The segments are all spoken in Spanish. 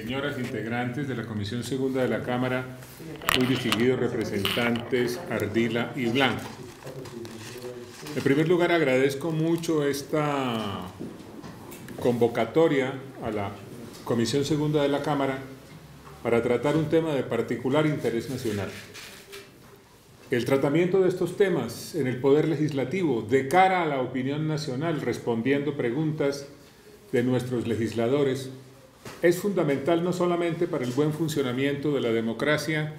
Señoras integrantes de la Comisión Segunda de la Cámara, muy distinguidos representantes Ardila y Blanco. En primer lugar, agradezco mucho esta convocatoria a la Comisión Segunda de la Cámara para tratar un tema de particular interés nacional. El tratamiento de estos temas en el Poder Legislativo de cara a la opinión nacional, respondiendo preguntas de nuestros legisladores, es fundamental no solamente para el buen funcionamiento de la democracia,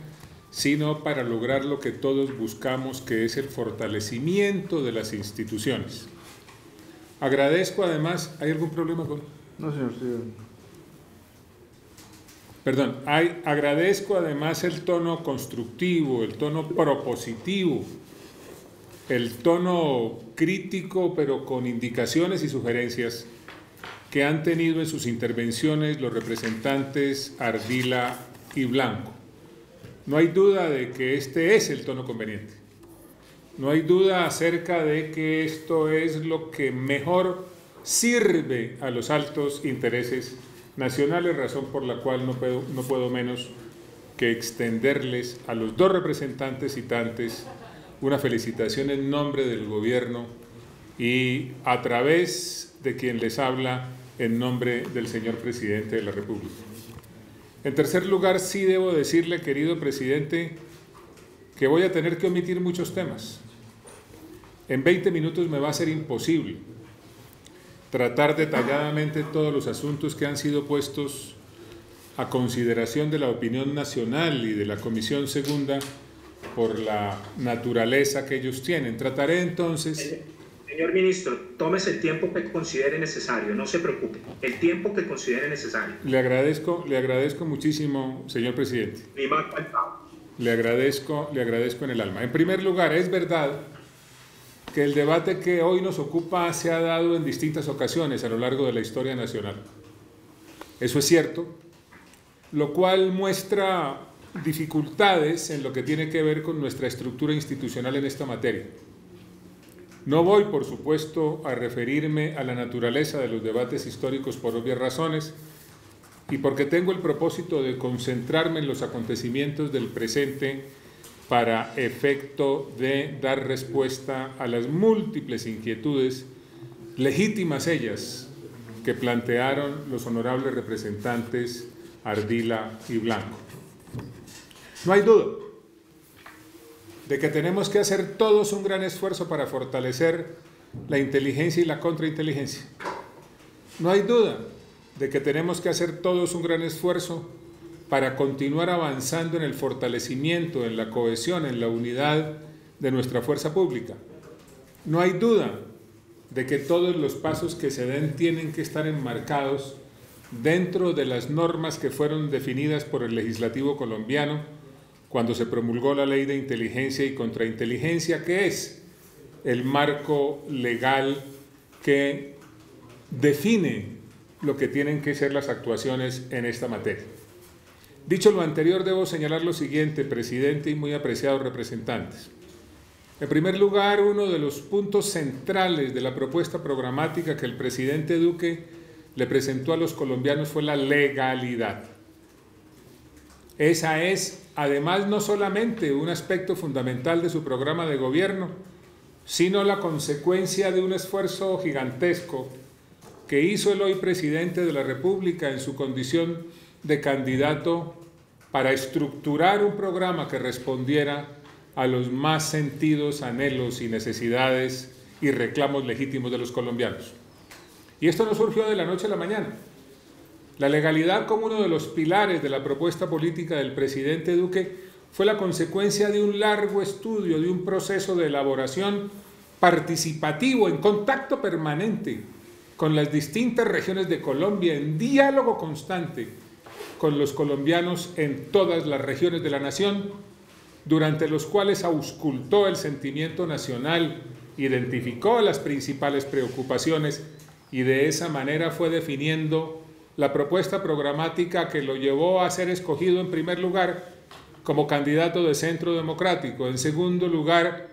sino para lograr lo que todos buscamos, que es el fortalecimiento de las instituciones. Agradezco además, ¿hay algún problema con...? No, señor, sí. Perdón, hay, agradezco además el tono constructivo, el tono propositivo, el tono crítico, pero con indicaciones y sugerencias que han tenido en sus intervenciones los representantes Ardila y Blanco. No hay duda de que este es el tono conveniente. No hay duda acerca de que esto es lo que mejor sirve a los altos intereses nacionales, razón por la cual no puedo, no puedo menos que extenderles a los dos representantes citantes una felicitación en nombre del gobierno y a través de quien les habla en nombre del señor presidente de la República. En tercer lugar, sí debo decirle, querido presidente, que voy a tener que omitir muchos temas. En 20 minutos me va a ser imposible tratar detalladamente todos los asuntos que han sido puestos a consideración de la opinión nacional y de la Comisión Segunda por la naturaleza que ellos tienen. Trataré entonces Señor ministro, tómese el tiempo que considere necesario, no se preocupe, el tiempo que considere necesario. Le agradezco, le agradezco muchísimo, señor presidente. Ni más. Le agradezco, le agradezco en el alma. En primer lugar, es verdad que el debate que hoy nos ocupa se ha dado en distintas ocasiones a lo largo de la historia nacional. Eso es cierto, lo cual muestra dificultades en lo que tiene que ver con nuestra estructura institucional en esta materia. No voy, por supuesto, a referirme a la naturaleza de los debates históricos por obvias razones y porque tengo el propósito de concentrarme en los acontecimientos del presente para efecto de dar respuesta a las múltiples inquietudes, legítimas ellas, que plantearon los honorables representantes Ardila y Blanco. No hay duda de que tenemos que hacer todos un gran esfuerzo para fortalecer la inteligencia y la contrainteligencia. No hay duda de que tenemos que hacer todos un gran esfuerzo para continuar avanzando en el fortalecimiento, en la cohesión, en la unidad de nuestra fuerza pública. No hay duda de que todos los pasos que se den tienen que estar enmarcados dentro de las normas que fueron definidas por el legislativo colombiano cuando se promulgó la ley de inteligencia y contrainteligencia, que es el marco legal que define lo que tienen que ser las actuaciones en esta materia. Dicho lo anterior, debo señalar lo siguiente, presidente y muy apreciados representantes. En primer lugar, uno de los puntos centrales de la propuesta programática que el presidente Duque le presentó a los colombianos fue la legalidad. Esa es, además, no solamente un aspecto fundamental de su programa de gobierno, sino la consecuencia de un esfuerzo gigantesco que hizo el hoy presidente de la República en su condición de candidato para estructurar un programa que respondiera a los más sentidos anhelos y necesidades y reclamos legítimos de los colombianos. Y esto no surgió de la noche a la mañana. La legalidad como uno de los pilares de la propuesta política del presidente Duque fue la consecuencia de un largo estudio, de un proceso de elaboración participativo, en contacto permanente con las distintas regiones de Colombia, en diálogo constante con los colombianos en todas las regiones de la nación, durante los cuales auscultó el sentimiento nacional, identificó las principales preocupaciones y de esa manera fue definiendo la propuesta programática que lo llevó a ser escogido en primer lugar como candidato de Centro Democrático, en segundo lugar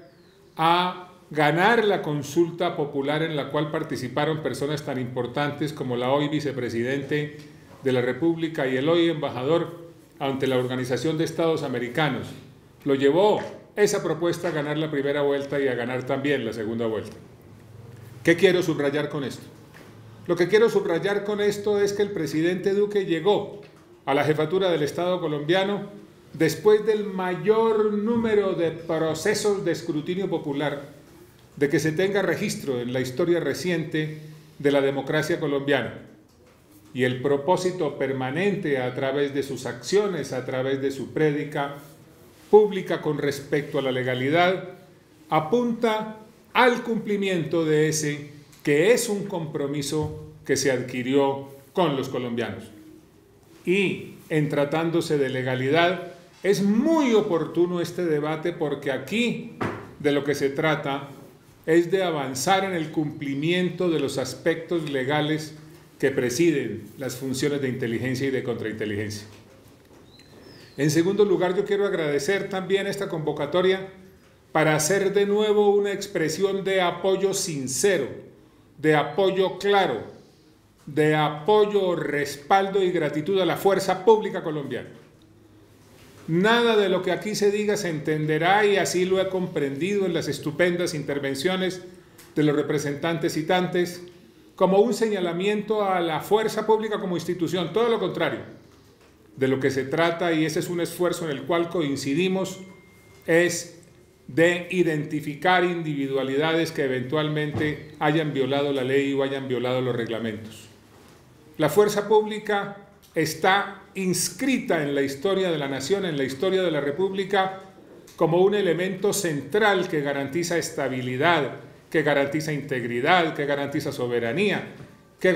a ganar la consulta popular en la cual participaron personas tan importantes como la hoy vicepresidente de la República y el hoy embajador ante la Organización de Estados Americanos, lo llevó esa propuesta a ganar la primera vuelta y a ganar también la segunda vuelta. ¿Qué quiero subrayar con esto? Lo que quiero subrayar con esto es que el presidente Duque llegó a la jefatura del Estado colombiano después del mayor número de procesos de escrutinio popular de que se tenga registro en la historia reciente de la democracia colombiana. Y el propósito permanente a través de sus acciones, a través de su prédica pública con respecto a la legalidad, apunta al cumplimiento de ese que es un compromiso que se adquirió con los colombianos. Y en tratándose de legalidad, es muy oportuno este debate porque aquí de lo que se trata es de avanzar en el cumplimiento de los aspectos legales que presiden las funciones de inteligencia y de contrainteligencia. En segundo lugar, yo quiero agradecer también esta convocatoria para hacer de nuevo una expresión de apoyo sincero, de apoyo claro, de apoyo, respaldo y gratitud a la fuerza pública colombiana. Nada de lo que aquí se diga se entenderá y así lo he comprendido en las estupendas intervenciones de los representantes citantes como un señalamiento a la fuerza pública como institución, todo lo contrario. De lo que se trata, y ese es un esfuerzo en el cual coincidimos, es de identificar individualidades que eventualmente hayan violado la ley o hayan violado los reglamentos. La fuerza pública está inscrita en la historia de la nación, en la historia de la República, como un elemento central que garantiza estabilidad, que garantiza integridad, que garantiza soberanía, que,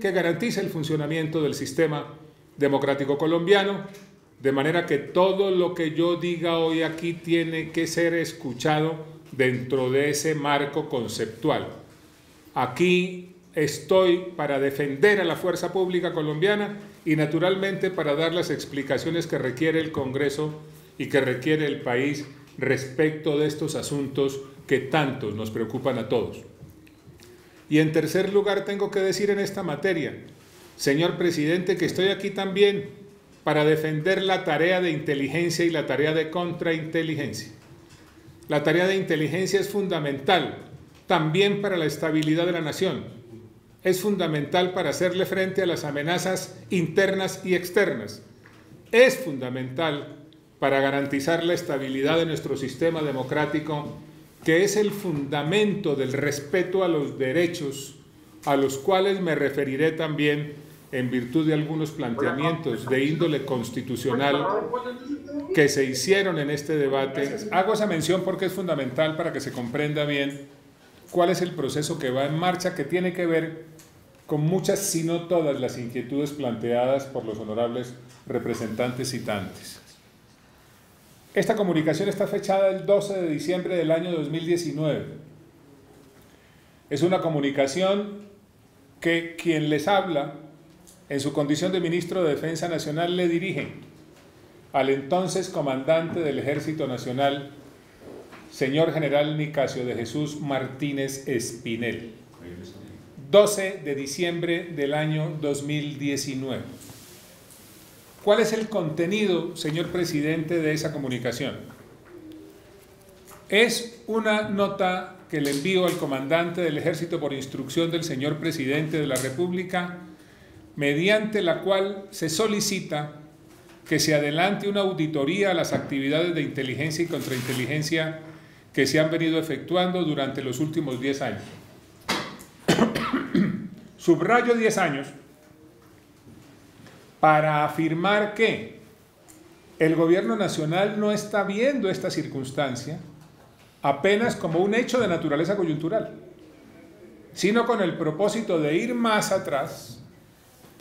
que garantiza el funcionamiento del sistema democrático colombiano, de manera que todo lo que yo diga hoy aquí tiene que ser escuchado dentro de ese marco conceptual. Aquí estoy para defender a la fuerza pública colombiana y naturalmente para dar las explicaciones que requiere el Congreso y que requiere el país respecto de estos asuntos que tanto nos preocupan a todos. Y en tercer lugar tengo que decir en esta materia, señor presidente, que estoy aquí también para defender la tarea de inteligencia y la tarea de contrainteligencia. La tarea de inteligencia es fundamental también para la estabilidad de la nación, es fundamental para hacerle frente a las amenazas internas y externas. Es fundamental para garantizar la estabilidad de nuestro sistema democrático, que es el fundamento del respeto a los derechos, a los cuales me referiré también en virtud de algunos planteamientos de índole constitucional que se hicieron en este debate. Hago esa mención porque es fundamental para que se comprenda bien cuál es el proceso que va en marcha, que tiene que ver con muchas, si no todas, las inquietudes planteadas por los honorables representantes citantes. Esta comunicación está fechada el 12 de diciembre del año 2019. Es una comunicación que quien les habla, en su condición de ministro de Defensa Nacional, le dirige al entonces comandante del Ejército Nacional, señor general Nicasio de Jesús Martínez Espinel. 12 de diciembre del año 2019. ¿Cuál es el contenido, señor presidente, de esa comunicación? Es una nota que le envío al comandante del ejército por instrucción del señor presidente de la República, mediante la cual se solicita que se adelante una auditoría a las actividades de inteligencia y contrainteligencia que se han venido efectuando durante los últimos 10 años. Subrayo 10 años para afirmar que el gobierno nacional no está viendo esta circunstancia apenas como un hecho de naturaleza coyuntural, sino con el propósito de ir más atrás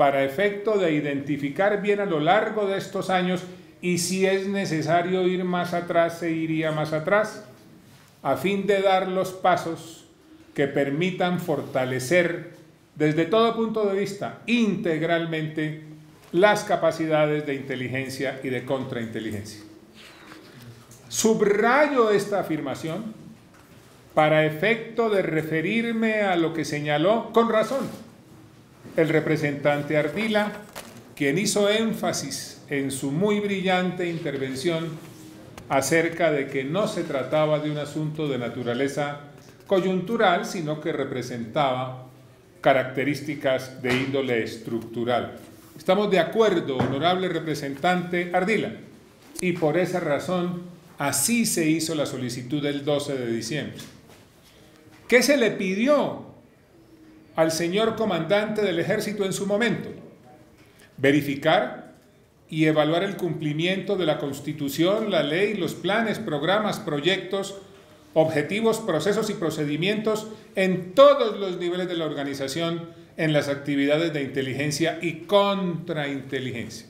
para efecto de identificar bien a lo largo de estos años y si es necesario ir más atrás, se iría más atrás, a fin de dar los pasos que permitan fortalecer desde todo punto de vista integralmente las capacidades de inteligencia y de contrainteligencia. Subrayo esta afirmación para efecto de referirme a lo que señaló con razón el representante Ardila quien hizo énfasis en su muy brillante intervención acerca de que no se trataba de un asunto de naturaleza coyuntural, sino que representaba características de índole estructural. Estamos de acuerdo, honorable representante Ardila, y por esa razón así se hizo la solicitud del 12 de diciembre. ¿Qué se le pidió al señor comandante del ejército en su momento? Verificar y evaluar el cumplimiento de la Constitución, la ley, los planes, programas, proyectos, objetivos, procesos y procedimientos en todos los niveles de la organización en las actividades de inteligencia y contrainteligencia.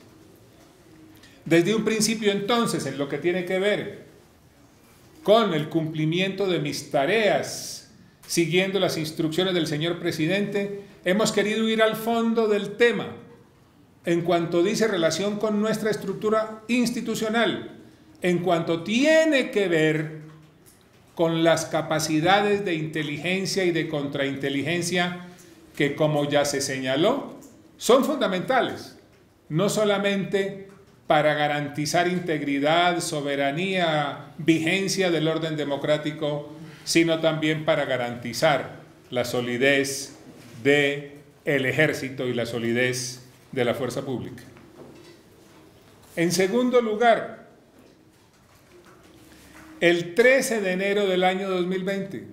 Desde un principio entonces, en lo que tiene que ver con el cumplimiento de mis tareas, siguiendo las instrucciones del señor presidente, hemos querido ir al fondo del tema en cuanto dice relación con nuestra estructura institucional, en cuanto tiene que ver con las capacidades de inteligencia y de contrainteligencia que, como ya se señaló, son fundamentales, no solamente para garantizar integridad, soberanía, vigencia del orden democrático, sino también para garantizar la solidez del el ejército y la solidez de la fuerza pública. En segundo lugar, el 13 de enero del año 2020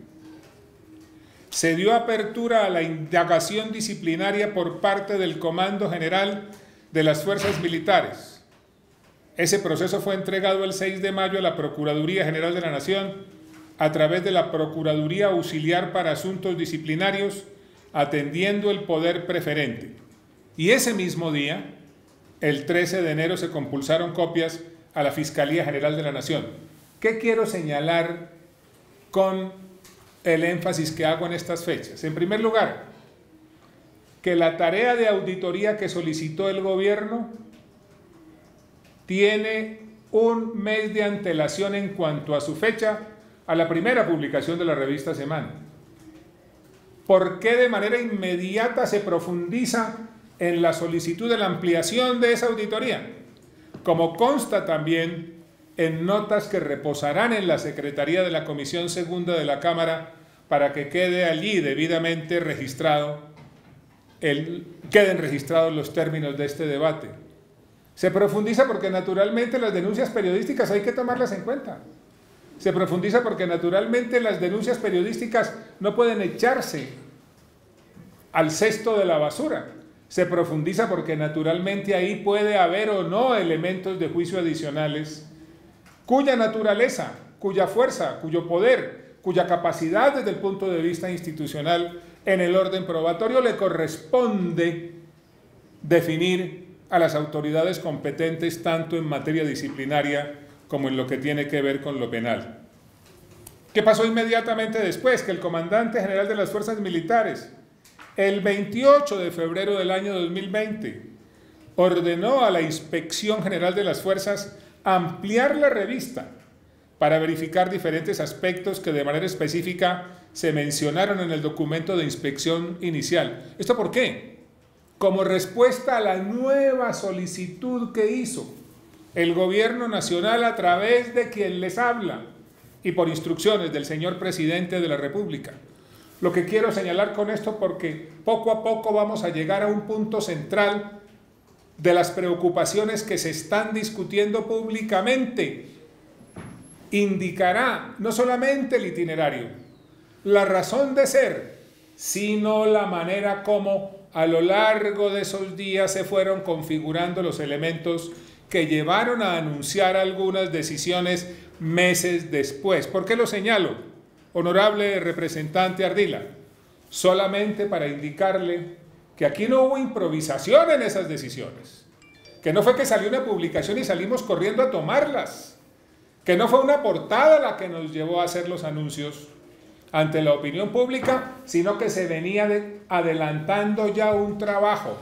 se dio apertura a la indagación disciplinaria por parte del Comando General de las Fuerzas Militares. Ese proceso fue entregado el 6 de mayo a la Procuraduría General de la Nación a través de la Procuraduría Auxiliar para Asuntos Disciplinarios, atendiendo el poder preferente. Y ese mismo día, el 13 de enero, se compulsaron copias a la Fiscalía General de la Nación. ¿Qué quiero señalar con el énfasis que hago en estas fechas? En primer lugar, que la tarea de auditoría que solicitó el gobierno tiene un mes de antelación en cuanto a su fecha a la primera publicación de la revista Semana. ¿Por qué de manera inmediata se profundiza en la solicitud de la ampliación de esa auditoría, como consta también en notas que reposarán en la Secretaría de la Comisión Segunda de la Cámara para que quede allí debidamente registrado, queden registrados los términos de este debate. Se profundiza porque naturalmente las denuncias periodísticas hay que tomarlas en cuenta. Se profundiza porque naturalmente las denuncias periodísticas no pueden echarse al cesto de la basura. Se profundiza porque naturalmente ahí puede haber o no elementos de juicio adicionales cuya naturaleza, cuya fuerza, cuyo poder, cuya capacidad desde el punto de vista institucional en el orden probatorio le corresponde definir a las autoridades competentes tanto en materia disciplinaria como en lo que tiene que ver con lo penal. ¿Qué pasó inmediatamente después? Que el comandante general de las fuerzas militares, el 28 de febrero del año 2020 ordenó a la Inspección General de las Fuerzas ampliar la revista para verificar diferentes aspectos que de manera específica se mencionaron en el documento de inspección inicial. ¿Esto por qué? Como respuesta a la nueva solicitud que hizo el gobierno nacional a través de quien les habla y por instrucciones del señor presidente de la República. Lo que quiero señalar con esto porque poco a poco vamos a llegar a un punto central de las preocupaciones que se están discutiendo públicamente. Indicará no solamente el itinerario, la razón de ser, sino la manera como a lo largo de esos días se fueron configurando los elementos que llevaron a anunciar algunas decisiones meses después. ¿Por qué lo señalo? honorable representante Ardila, solamente para indicarle que aquí no hubo improvisación en esas decisiones, que no fue que salió una publicación y salimos corriendo a tomarlas, que no fue una portada la que nos llevó a hacer los anuncios ante la opinión pública, sino que se venía adelantando ya un trabajo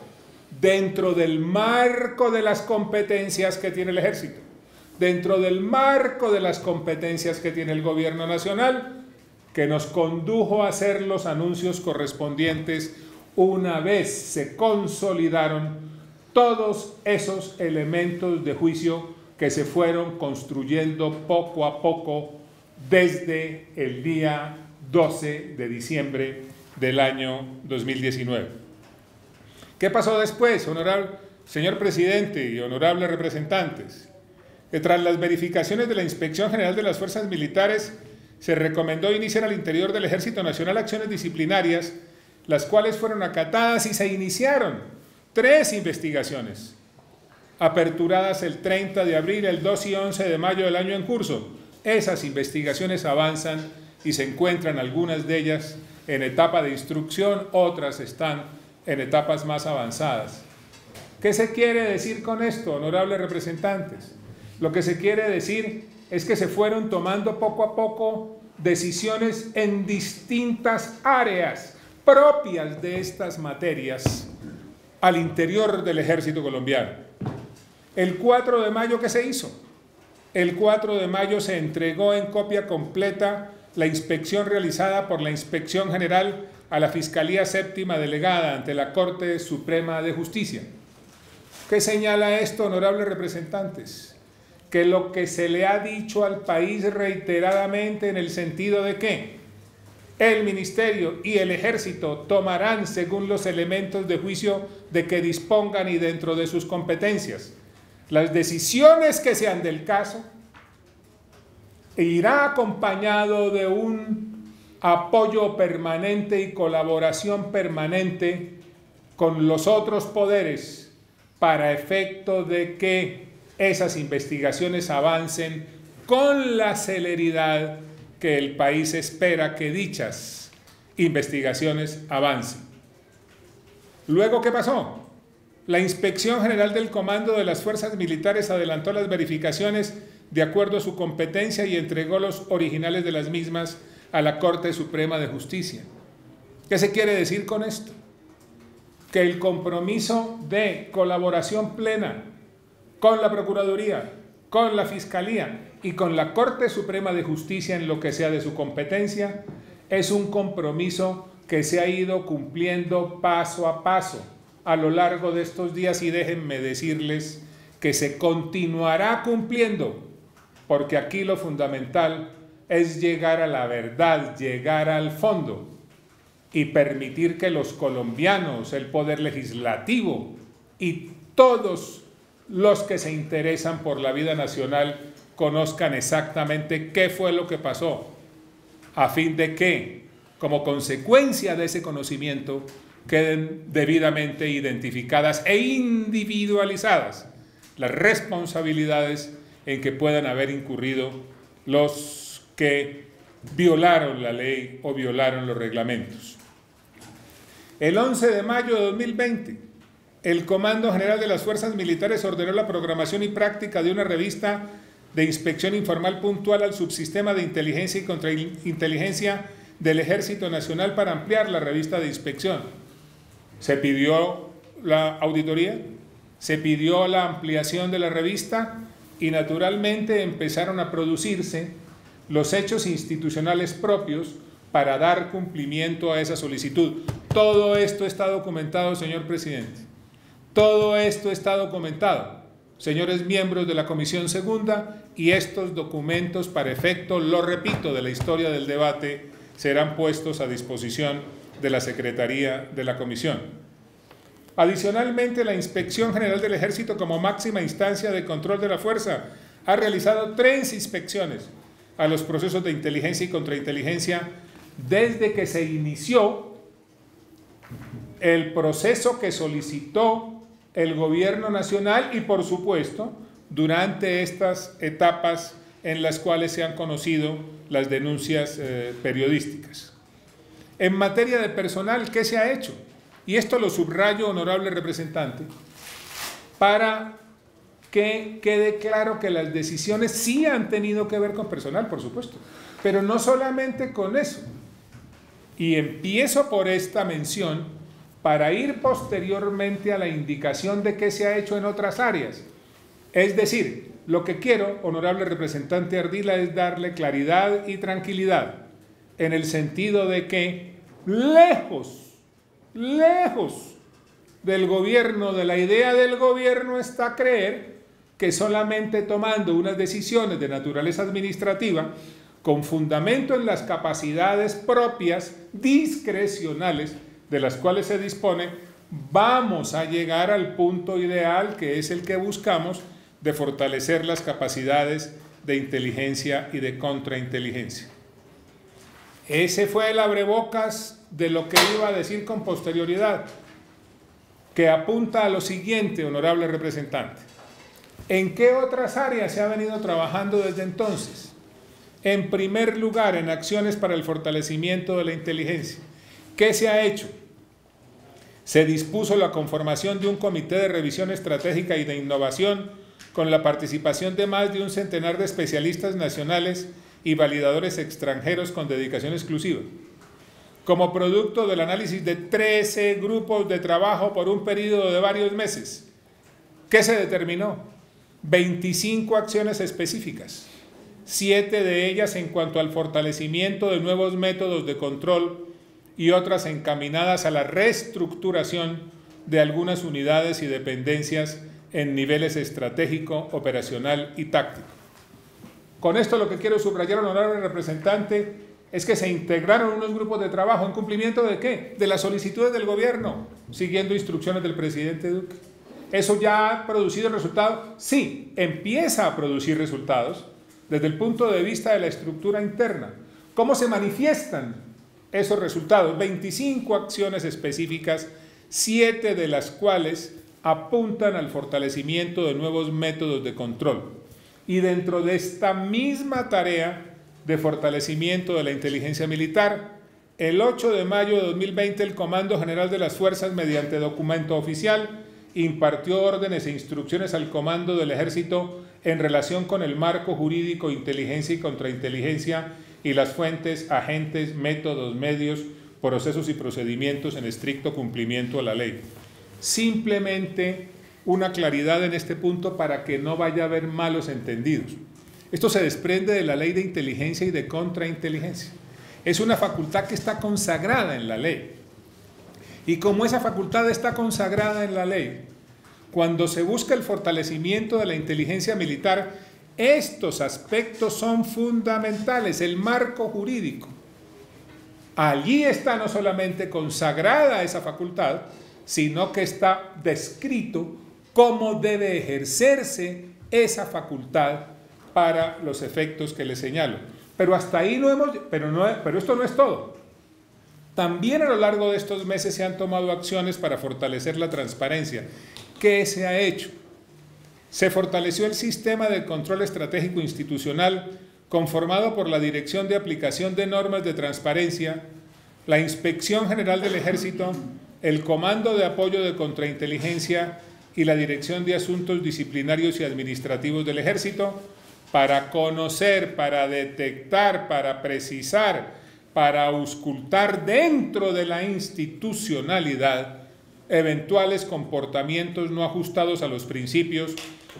dentro del marco de las competencias que tiene el ejército, dentro del marco de las competencias que tiene el gobierno nacional que nos condujo a hacer los anuncios correspondientes una vez se consolidaron todos esos elementos de juicio que se fueron construyendo poco a poco desde el día 12 de diciembre del año 2019. ¿Qué pasó después, honorable señor presidente y honorables representantes? Que tras las verificaciones de la Inspección General de las Fuerzas Militares se recomendó iniciar al interior del Ejército Nacional acciones disciplinarias, las cuales fueron acatadas y se iniciaron tres investigaciones, aperturadas el 30 de abril, el 2 y 11 de mayo del año en curso. Esas investigaciones avanzan y se encuentran algunas de ellas en etapa de instrucción, otras están en etapas más avanzadas. ¿Qué se quiere decir con esto, honorables representantes? Lo que se quiere decir es que se fueron tomando poco a poco decisiones en distintas áreas propias de estas materias al interior del ejército colombiano. El 4 de mayo, ¿qué se hizo? El 4 de mayo se entregó en copia completa la inspección realizada por la Inspección General a la Fiscalía Séptima Delegada ante la Corte Suprema de Justicia. ¿Qué señala esto, honorables representantes? que lo que se le ha dicho al país reiteradamente en el sentido de que el ministerio y el ejército tomarán según los elementos de juicio de que dispongan y dentro de sus competencias las decisiones que sean del caso irá acompañado de un apoyo permanente y colaboración permanente con los otros poderes para efecto de que esas investigaciones avancen con la celeridad que el país espera que dichas investigaciones avancen. Luego, ¿qué pasó? La Inspección General del Comando de las Fuerzas Militares adelantó las verificaciones de acuerdo a su competencia y entregó los originales de las mismas a la Corte Suprema de Justicia. ¿Qué se quiere decir con esto? Que el compromiso de colaboración plena con la Procuraduría, con la Fiscalía y con la Corte Suprema de Justicia en lo que sea de su competencia, es un compromiso que se ha ido cumpliendo paso a paso a lo largo de estos días y déjenme decirles que se continuará cumpliendo, porque aquí lo fundamental es llegar a la verdad, llegar al fondo y permitir que los colombianos, el poder legislativo y todos los que se interesan por la vida nacional conozcan exactamente qué fue lo que pasó, a fin de que, como consecuencia de ese conocimiento, queden debidamente identificadas e individualizadas las responsabilidades en que puedan haber incurrido los que violaron la ley o violaron los reglamentos. El 11 de mayo de 2020, el Comando General de las Fuerzas Militares ordenó la programación y práctica de una revista de inspección informal puntual al subsistema de inteligencia y contrainteligencia del Ejército Nacional para ampliar la revista de inspección. Se pidió la auditoría, se pidió la ampliación de la revista y naturalmente empezaron a producirse los hechos institucionales propios para dar cumplimiento a esa solicitud. Todo esto está documentado, señor presidente. Todo esto está documentado, señores miembros de la Comisión Segunda, y estos documentos, para efecto, lo repito, de la historia del debate, serán puestos a disposición de la Secretaría de la Comisión. Adicionalmente, la Inspección General del Ejército, como máxima instancia de control de la fuerza, ha realizado tres inspecciones a los procesos de inteligencia y contrainteligencia desde que se inició el proceso que solicitó el gobierno nacional y por supuesto durante estas etapas en las cuales se han conocido las denuncias eh, periodísticas. En materia de personal, ¿qué se ha hecho? Y esto lo subrayo, honorable representante, para que quede claro que las decisiones sí han tenido que ver con personal, por supuesto, pero no solamente con eso. Y empiezo por esta mención para ir posteriormente a la indicación de qué se ha hecho en otras áreas. Es decir, lo que quiero, honorable representante Ardila, es darle claridad y tranquilidad en el sentido de que lejos, lejos del gobierno, de la idea del gobierno está creer que solamente tomando unas decisiones de naturaleza administrativa con fundamento en las capacidades propias discrecionales de las cuales se dispone, vamos a llegar al punto ideal que es el que buscamos de fortalecer las capacidades de inteligencia y de contrainteligencia. Ese fue el abrebocas de lo que iba a decir con posterioridad, que apunta a lo siguiente, honorable representante. ¿En qué otras áreas se ha venido trabajando desde entonces? En primer lugar, en acciones para el fortalecimiento de la inteligencia. ¿Qué se ha hecho? Se dispuso la conformación de un comité de revisión estratégica y de innovación con la participación de más de un centenar de especialistas nacionales y validadores extranjeros con dedicación exclusiva. Como producto del análisis de 13 grupos de trabajo por un periodo de varios meses, ¿qué se determinó? 25 acciones específicas, siete de ellas en cuanto al fortalecimiento de nuevos métodos de control y otras encaminadas a la reestructuración de algunas unidades y dependencias en niveles estratégico, operacional y táctico. Con esto lo que quiero subrayar, honorable representante, es que se integraron unos grupos de trabajo en cumplimiento de qué? De las solicitudes del gobierno, siguiendo instrucciones del presidente Duque. ¿Eso ya ha producido resultados? Sí, empieza a producir resultados desde el punto de vista de la estructura interna. ¿Cómo se manifiestan esos resultados? 25 acciones específicas, 7 de las cuales apuntan al fortalecimiento de nuevos métodos de control. Y dentro de esta misma tarea de fortalecimiento de la inteligencia militar, el 8 de mayo de 2020 el Comando General de las Fuerzas, mediante documento oficial, impartió órdenes e instrucciones al Comando del Ejército en relación con el marco jurídico, inteligencia y contrainteligencia y las fuentes, agentes, métodos, medios, procesos y procedimientos en estricto cumplimiento a la ley. Simplemente una claridad en este punto para que no vaya a haber malos entendidos. Esto se desprende de la ley de inteligencia y de contrainteligencia. Es una facultad que está consagrada en la ley. Y como esa facultad está consagrada en la ley, cuando se busca el fortalecimiento de la inteligencia militar, estos aspectos son fundamentales, el marco jurídico. Allí está no solamente consagrada esa facultad, sino que está descrito cómo debe ejercerse esa facultad para los efectos que le señalo. Pero hasta ahí no hemos, pero, no, pero esto no es todo. También a lo largo de estos meses se han tomado acciones para fortalecer la transparencia. ¿Qué se ha hecho? Se fortaleció el sistema de control estratégico institucional conformado por la Dirección de Aplicación de Normas de Transparencia, la Inspección General del Ejército, el Comando de Apoyo de Contrainteligencia y la Dirección de Asuntos Disciplinarios y Administrativos del Ejército para conocer, para detectar, para precisar, para auscultar dentro de la institucionalidad eventuales comportamientos no ajustados a los principios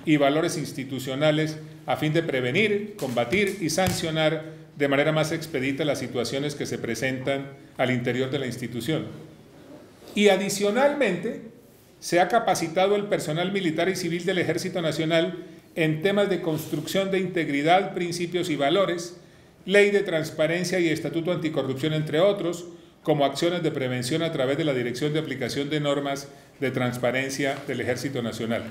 y valores institucionales a fin de prevenir, combatir y sancionar de manera más expedita las situaciones que se presentan al interior de la institución. Y adicionalmente, se ha capacitado el personal militar y civil del Ejército Nacional en temas de construcción de integridad, principios y valores, ley de transparencia y estatuto anticorrupción, entre otros, como acciones de prevención a través de la Dirección de Aplicación de Normas de Transparencia del Ejército Nacional.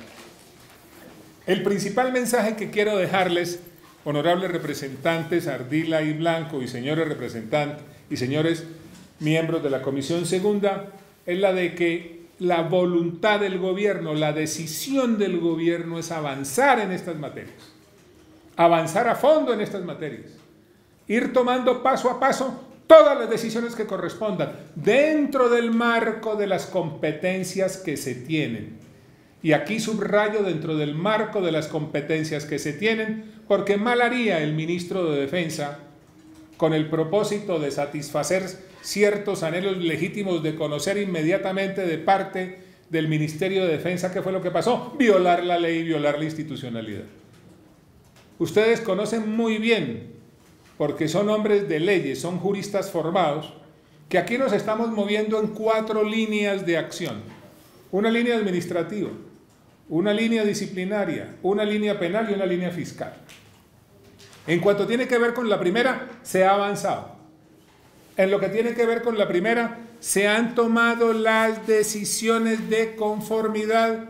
El principal mensaje que quiero dejarles, honorables representantes Ardila y Blanco y señores representantes y señores miembros de la Comisión Segunda, es la de que la voluntad del gobierno, la decisión del gobierno es avanzar en estas materias, avanzar a fondo en estas materias, ir tomando paso a paso todas las decisiones que correspondan dentro del marco de las competencias que se tienen. Y aquí subrayo dentro del marco de las competencias que se tienen, porque mal haría el ministro de Defensa con el propósito de satisfacer ciertos anhelos legítimos de conocer inmediatamente de parte del Ministerio de Defensa qué fue lo que pasó, violar la ley, violar la institucionalidad. Ustedes conocen muy bien, porque son hombres de leyes, son juristas formados, que aquí nos estamos moviendo en cuatro líneas de acción. una línea administrativa, una línea disciplinaria, una línea penal y una línea fiscal. En cuanto tiene que ver con la primera, se ha avanzado. En lo que tiene que ver con la primera, se han tomado las decisiones de conformidad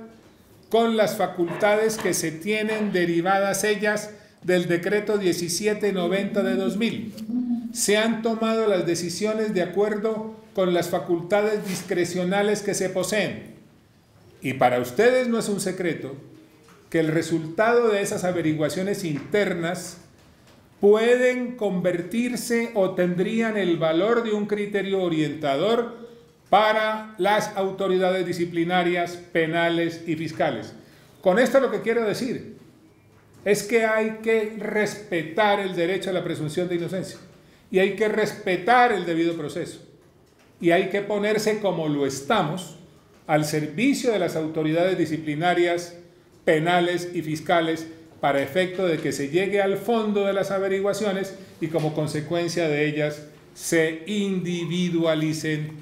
con las facultades que se tienen derivadas ellas del decreto 1790 de 2000. Se han tomado las decisiones de acuerdo con las facultades discrecionales que se poseen. Y para ustedes no es un secreto que el resultado de esas averiguaciones internas pueden convertirse o tendrían el valor de un criterio orientador para las autoridades disciplinarias, penales y fiscales. Con esto lo que quiero decir es que hay que respetar el derecho a la presunción de inocencia y hay que respetar el debido proceso y hay que ponerse como lo estamos al servicio de las autoridades disciplinarias, penales y fiscales para efecto de que se llegue al fondo de las averiguaciones y como consecuencia de ellas se individualicen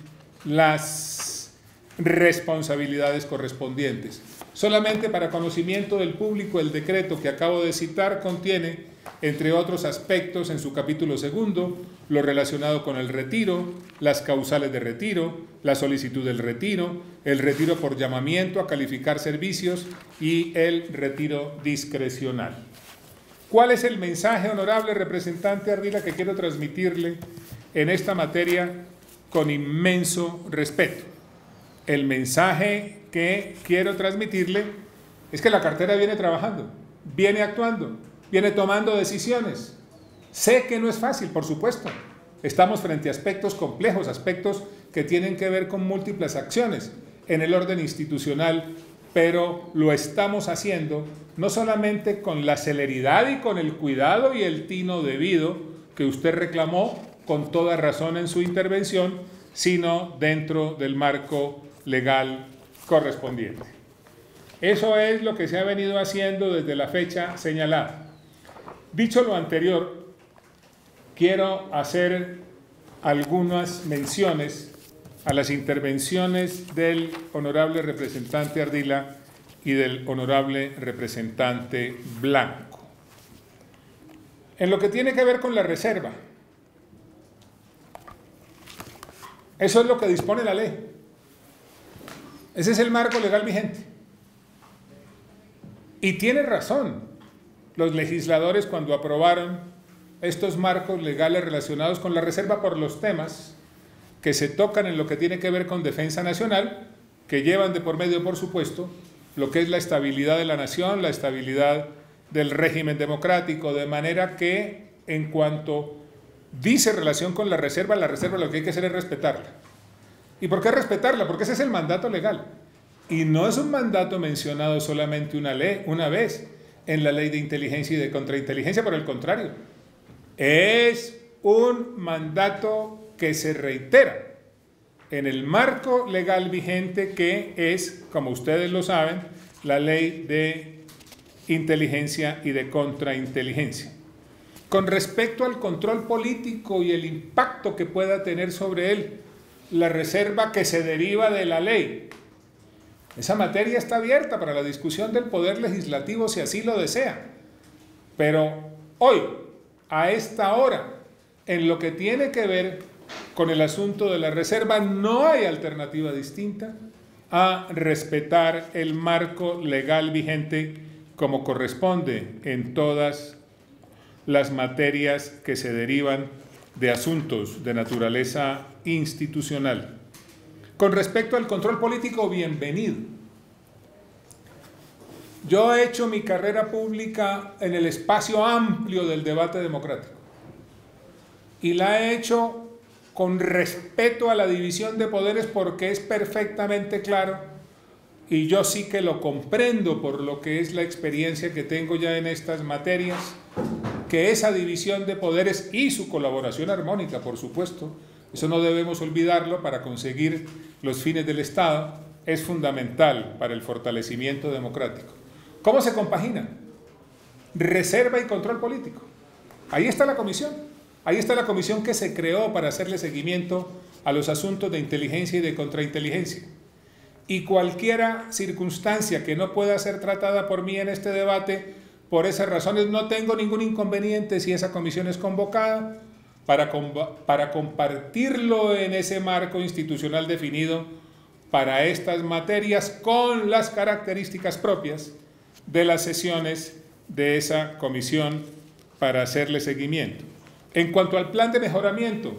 las responsabilidades correspondientes. Solamente para conocimiento del público, el decreto que acabo de citar contiene, entre otros aspectos, en su capítulo segundo, lo relacionado con el retiro, las causales de retiro, la solicitud del retiro, el retiro por llamamiento a calificar servicios y el retiro discrecional. ¿Cuál es el mensaje, honorable representante Ardila, que quiero transmitirle en esta materia con inmenso respeto? El mensaje que quiero transmitirle es que la cartera viene trabajando, viene actuando, viene tomando decisiones. Sé que no es fácil, por supuesto. Estamos frente a aspectos complejos, aspectos que tienen que ver con múltiples acciones en el orden institucional, pero lo estamos haciendo no solamente con la celeridad y con el cuidado y el tino debido que usted reclamó con toda razón en su intervención, sino dentro del marco legal correspondiente. Eso es lo que se ha venido haciendo desde la fecha señalada. Dicho lo anterior, quiero hacer algunas menciones a las intervenciones del honorable representante Ardila y del honorable representante Blanco. En lo que tiene que ver con la reserva, eso es lo que dispone la ley. Ese es el marco legal vigente. Y tiene razón los legisladores cuando aprobaron estos marcos legales relacionados con la reserva por los temas que se tocan en lo que tiene que ver con defensa nacional, que llevan de por medio, por supuesto, lo que es la estabilidad de la nación, la estabilidad del régimen democrático, de manera que en cuanto dice relación con la reserva, la reserva lo que hay que hacer es respetarla. ¿Y por qué respetarla? Porque ese es el mandato legal. Y no es un mandato mencionado solamente una, ley, una vez en la ley de inteligencia y de contrainteligencia, por el contrario, es un mandato que se reitera en el marco legal vigente que es, como ustedes lo saben, la ley de inteligencia y de contrainteligencia. Con respecto al control político y el impacto que pueda tener sobre él, la reserva que se deriva de la ley. Esa materia está abierta para la discusión del Poder Legislativo si así lo desea. Pero hoy, a esta hora, en lo que tiene que ver con el asunto de la reserva, no hay alternativa distinta a respetar el marco legal vigente como corresponde en todas las materias que se derivan de asuntos de naturaleza institucional. Con respecto al control político, bienvenido. Yo he hecho mi carrera pública en el espacio amplio del debate democrático y la he hecho con respeto a la división de poderes porque es perfectamente claro y yo sí que lo comprendo por lo que es la experiencia que tengo ya en estas materias, que esa división de poderes y su colaboración armónica, por supuesto, eso no debemos olvidarlo para conseguir los fines del Estado, es fundamental para el fortalecimiento democrático. ¿Cómo se compagina? Reserva y control político. Ahí está la comisión. Ahí está la comisión que se creó para hacerle seguimiento a los asuntos de inteligencia y de contrainteligencia. y cualquiera circunstancia que no pueda ser tratada por mí en este debate, por esas razones no tengo ningún inconveniente si esa comisión es convocada para, compartirlo en ese marco institucional definido para estas materias con las características propias de las sesiones de esa comisión para hacerle seguimiento. En cuanto al plan de mejoramiento,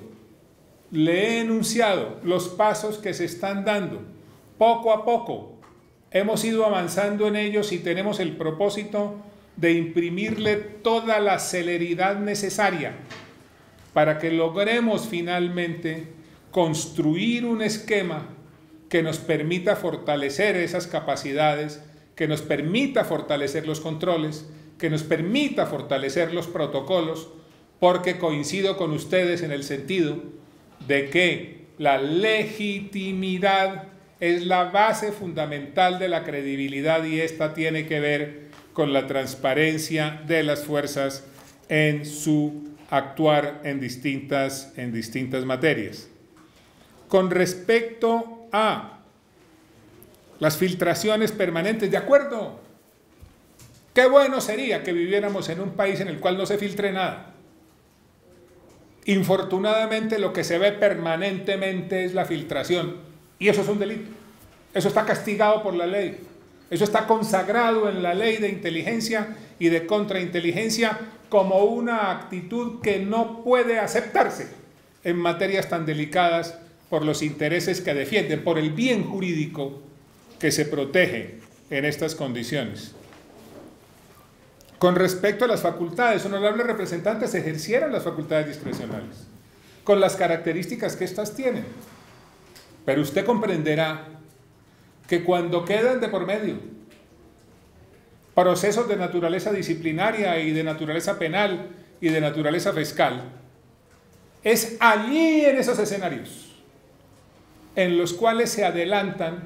le he enunciado los pasos que se están dando. Poco a poco hemos ido avanzando en ellos y tenemos el propósito de imprimirle toda la celeridad necesaria para que logremos finalmente construir un esquema que nos permita fortalecer esas capacidades, que nos permita fortalecer los controles, que nos permita fortalecer los protocolos, porque coincido con ustedes en el sentido de que la legitimidad es la base fundamental de la credibilidad y esta tiene que ver con la transparencia de las fuerzas en su actuar en distintas, en distintas materias. Con respecto a las filtraciones permanentes, de acuerdo, qué bueno sería que viviéramos en un país en el cual no se filtre nada. Infortunadamente lo que se ve permanentemente es la filtración y eso es un delito. Eso está castigado por la ley. Eso está consagrado en la ley de inteligencia y de contrainteligencia como una actitud que no puede aceptarse en materias tan delicadas por los intereses que defienden, por el bien jurídico que se protege en estas condiciones. Con respecto a las facultades, honorables representantes ejercieron las facultades discrecionales, con las características que éstas tienen. Pero usted comprenderá que cuando quedan de por medio procesos de naturaleza disciplinaria y de naturaleza penal y de naturaleza fiscal, es allí en esos escenarios en los cuales se adelantan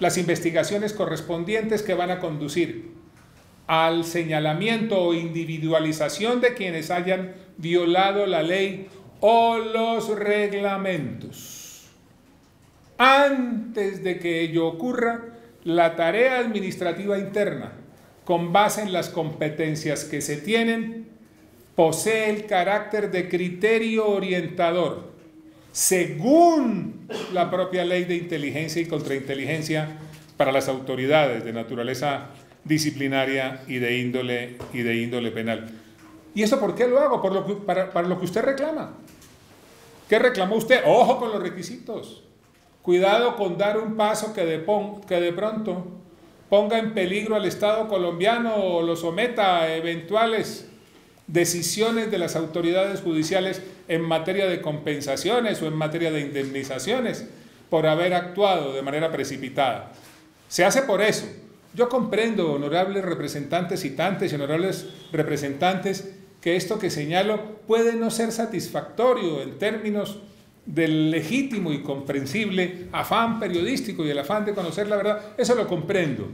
las investigaciones correspondientes que van a conducir al señalamiento o individualización de quienes hayan violado la ley o los reglamentos. Antes de que ello ocurra, la tarea administrativa interna, con base en las competencias que se tienen, posee el carácter de criterio orientador, según la propia ley de inteligencia y contrainteligencia para las autoridades de naturaleza disciplinaria y de índole, y de índole penal. ¿Y eso por qué lo hago? Por lo para, para lo que usted reclama. ¿Qué reclamó usted? Ojo con los requisitos. Cuidado con dar un paso que de, que de pronto ponga en peligro al Estado colombiano o lo someta a eventuales decisiones de las autoridades judiciales en materia de compensaciones o en materia de indemnizaciones por haber actuado de manera precipitada. Se hace por eso, yo comprendo, honorables representantes citantes y honorables representantes, que esto que señalo puede no ser satisfactorio en términos del legítimo y comprensible afán periodístico y el afán de conocer la verdad. Eso lo comprendo.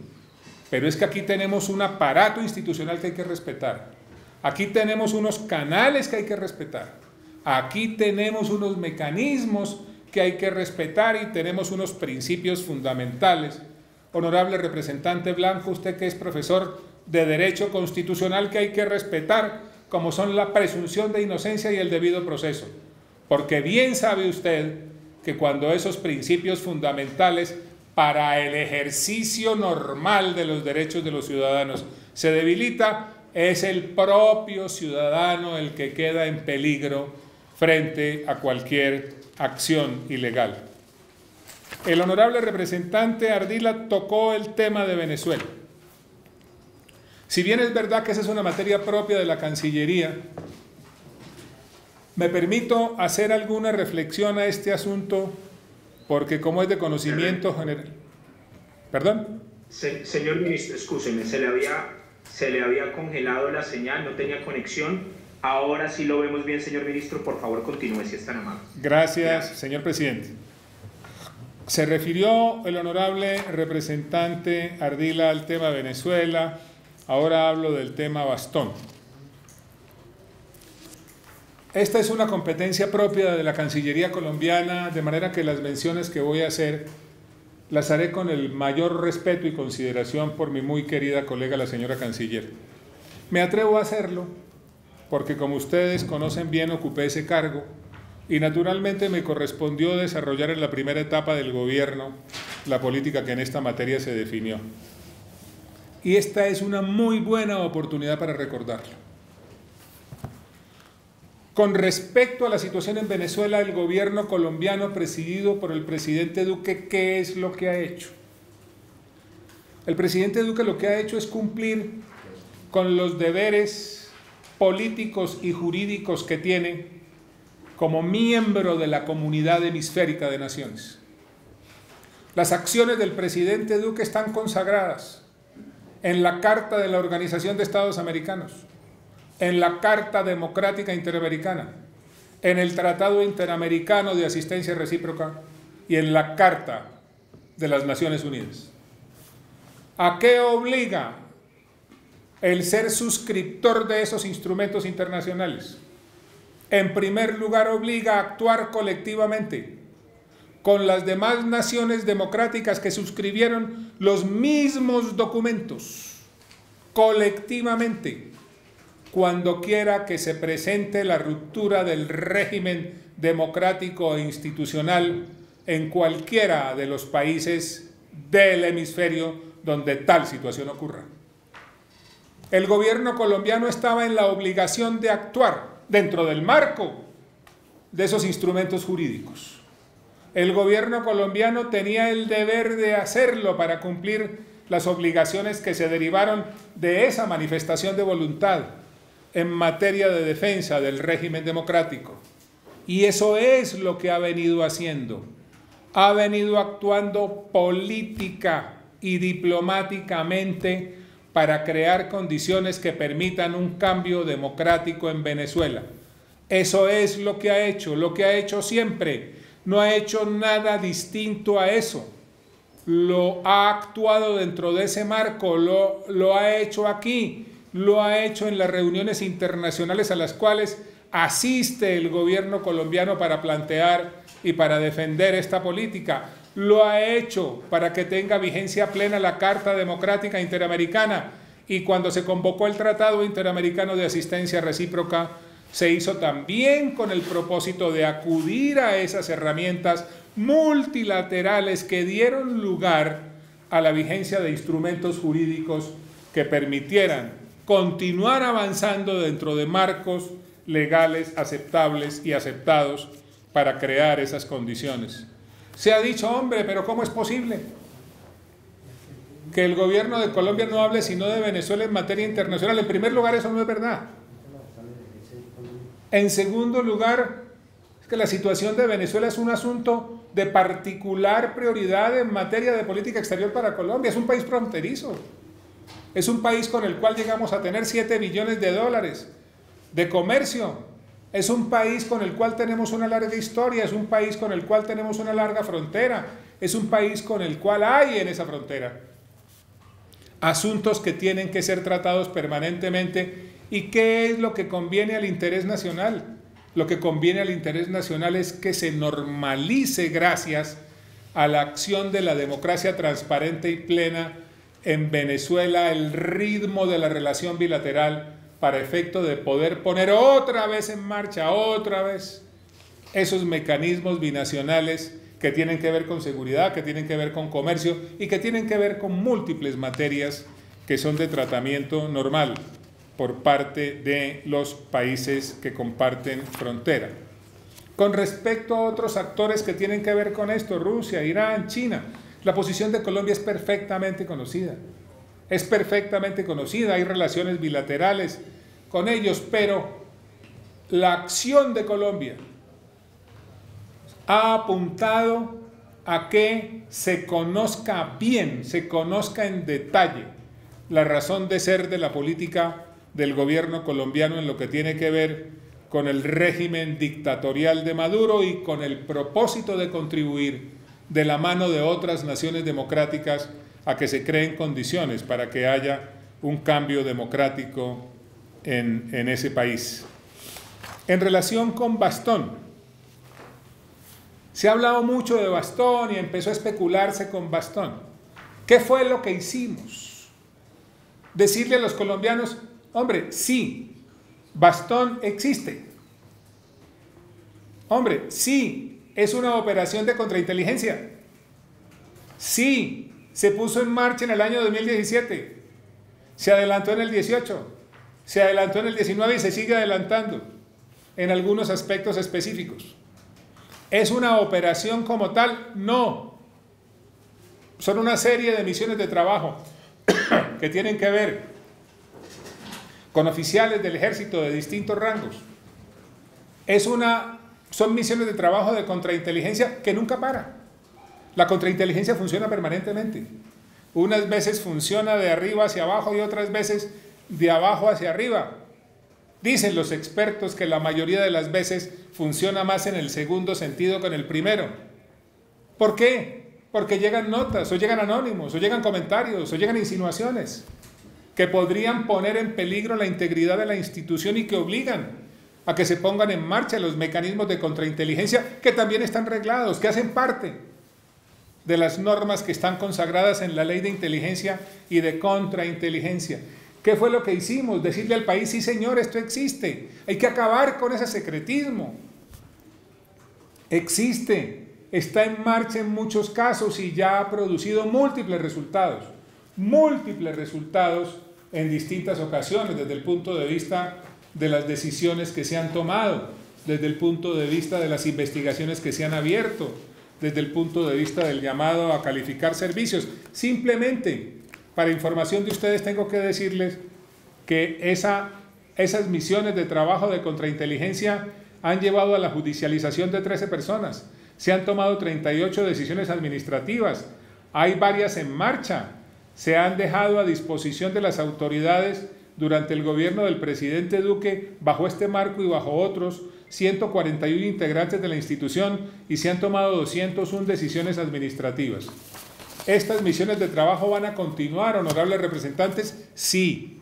Pero es que aquí tenemos un aparato institucional que hay que respetar. Aquí tenemos unos canales que hay que respetar. Aquí tenemos unos mecanismos que hay que respetar y tenemos unos principios fundamentales honorable representante Blanco, usted que es profesor de Derecho Constitucional que hay que respetar, como son la presunción de inocencia y el debido proceso. Porque bien sabe usted que cuando esos principios fundamentales para el ejercicio normal de los derechos de los ciudadanos se debilita, es el propio ciudadano el que queda en peligro frente a cualquier acción ilegal. El honorable representante Ardila tocó el tema de Venezuela. Si bien es verdad que esa es una materia propia de la Cancillería, me permito hacer alguna reflexión a este asunto porque como es de conocimiento general... ¿Perdón? señor ministro, escúcheme, se le, había, se le había congelado la señal, no tenía conexión. Ahora sí lo vemos bien, señor ministro. Por favor, continúe si es tan amable. Gracias, señor presidente. Se refirió el honorable representante Ardila al tema Venezuela, ahora hablo del tema Bastón. Esta es una competencia propia de la Cancillería colombiana, de manera que las menciones que voy a hacer las haré con el mayor respeto y consideración por mi muy querida colega la señora canciller. Me atrevo a hacerlo porque como ustedes conocen bien ocupé ese cargo y naturalmente me correspondió desarrollar en la primera etapa del gobierno la política que en esta materia se definió. Y esta es una muy buena oportunidad para recordarlo. Con respecto a la situación en Venezuela, el gobierno colombiano presidido por el presidente Duque, ¿qué es lo que ha hecho? El presidente Duque lo que ha hecho es cumplir con los deberes políticos y jurídicos que tiene como miembro de la comunidad hemisférica de naciones. Las acciones del presidente Duque están consagradas en la Carta de la Organización de Estados Americanos en la Carta Democrática Interamericana, en el Tratado Interamericano de Asistencia Recíproca y en la Carta de las Naciones Unidas. ¿A qué obliga el ser suscriptor de esos instrumentos internacionales? En primer lugar, obliga a actuar colectivamente con las demás naciones democráticas que suscribieron los mismos documentos, colectivamente cuando quiera que se presente la ruptura del régimen democrático e institucional en cualquiera de los países del hemisferio donde tal situación ocurra. El gobierno colombiano estaba en la obligación de actuar dentro del marco de esos instrumentos jurídicos. El gobierno colombiano tenía el deber de hacerlo para cumplir las obligaciones que se derivaron de esa manifestación de voluntad en materia de defensa del régimen democrático. Y eso es lo que ha venido haciendo. Ha venido actuando política y diplomáticamente para crear condiciones que permitan un cambio democrático en Venezuela. Eso es lo que ha hecho, lo que ha hecho siempre. No ha hecho nada distinto a eso. Lo ha actuado dentro de ese marco, lo, lo ha hecho aquí lo ha hecho en las reuniones internacionales a las cuales asiste el gobierno colombiano para plantear y para defender esta política. Lo ha hecho para que tenga vigencia plena la Carta Democrática Interamericana y cuando se convocó el Tratado Interamericano de Asistencia Recíproca, se hizo también con el propósito de acudir a esas herramientas multilaterales que dieron lugar a la vigencia de instrumentos jurídicos que permitieran continuar avanzando dentro de marcos legales aceptables y aceptados para crear esas condiciones. Se ha dicho, hombre, pero ¿cómo es posible que el gobierno de Colombia no hable sino de Venezuela en materia internacional? En primer lugar, eso no es verdad. En segundo lugar, es que la situación de Venezuela es un asunto de particular prioridad en materia de política exterior para Colombia. Es un país fronterizo. Es un país con el cual llegamos a tener 7 billones de dólares de comercio. Es un país con el cual tenemos una larga historia, es un país con el cual tenemos una larga frontera, es un país con el cual hay en esa frontera asuntos que tienen que ser tratados permanentemente. ¿Y qué es lo que conviene al interés nacional? Lo que conviene al interés nacional es que se normalice gracias a la acción de la democracia transparente y plena en Venezuela el ritmo de la relación bilateral para efecto de poder poner otra vez en marcha, otra vez, esos mecanismos binacionales que tienen que ver con seguridad, que tienen que ver con comercio y que tienen que ver con múltiples materias que son de tratamiento normal por parte de los países que comparten frontera. Con respecto a otros actores que tienen que ver con esto, Rusia, Irán, China, la posición de Colombia es perfectamente conocida. Es perfectamente conocida, hay relaciones bilaterales con ellos, pero la acción de Colombia ha apuntado a que se conozca bien, se conozca en detalle la razón de ser de la política del gobierno colombiano en lo que tiene que ver con el régimen dictatorial de Maduro y con el propósito de contribuir de la mano de otras naciones democráticas a que se creen condiciones para que haya un cambio democrático en, en ese país. En relación con Bastón, Se ha hablado mucho de bastón y empezó a especularse con bastón. ¿Qué fue lo que hicimos? Decirle a los colombianos, hombre, sí, bastón existe. Hombre, sí, es una operación de contrainteligencia. Sí, se puso en marcha en el año 2017. Se adelantó en el 18. Se adelantó en el 19 y se sigue adelantando en algunos aspectos específicos. ¿Es una operación como tal? No. Son una serie de misiones de trabajo que tienen que ver con oficiales del ejército de distintos rangos. Es una, son misiones de trabajo de contrainteligencia que nunca para. La contrainteligencia funciona permanentemente. Unas veces funciona de arriba hacia abajo y otras veces de abajo hacia arriba. Dicen los expertos que la mayoría de las veces funciona más en el segundo sentido que en el primero. ¿Por qué? Porque llegan notas, o llegan anónimos, o llegan comentarios, o llegan insinuaciones que podrían poner en peligro la integridad de la institución y que obligan a que se pongan en marcha los mecanismos de contrainteligencia que también están reglados, que hacen parte de las normas que están consagradas en la ley de inteligencia y de contrainteligencia. ¿Qué fue lo que hicimos? Decirle al país, sí señor, esto existe. Hay que acabar con ese secretismo. Existe, está en marcha en muchos casos y ya ha producido múltiples resultados. Múltiples resultados en distintas ocasiones desde el punto de vista de las decisiones que se han tomado, desde el punto de vista de las investigaciones que se han abierto, desde el punto de vista del llamado a calificar servicios. Simplemente para información de ustedes tengo que decirles que esa, esas misiones de trabajo de contrainteligencia han llevado a la judicialización de 13 personas. Se han tomado 38 decisiones administrativas. Hay varias en marcha. Se han dejado a disposición de las autoridades durante el gobierno del presidente Duque, bajo este marco y bajo otros, 141 integrantes de la institución y se han tomado 201 decisiones administrativas. ¿Estas misiones de trabajo van a continuar, honorables representantes? Sí.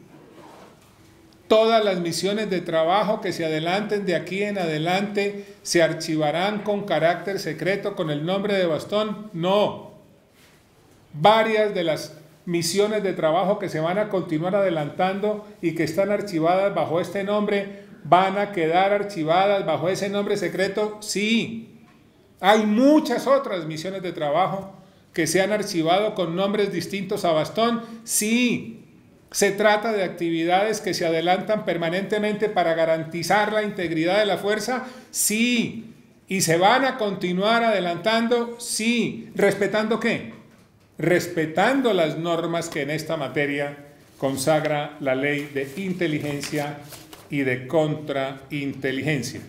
Todas las misiones de trabajo que se adelanten de aquí en adelante se archivarán con carácter secreto con el nombre de bastón. No. Varias de las misiones de trabajo que se van a continuar adelantando y que están archivadas bajo este nombre van a quedar archivadas bajo ese nombre secreto. Sí. Hay muchas otras misiones de trabajo que se han archivado con nombres distintos a bastón? Sí. ¿Se trata de actividades que se adelantan permanentemente para garantizar la integridad de la fuerza? Sí. ¿Y se van a continuar adelantando? Sí. ¿Respetando qué? Respetando las normas que en esta materia consagra la ley de inteligencia y de contrainteligencia.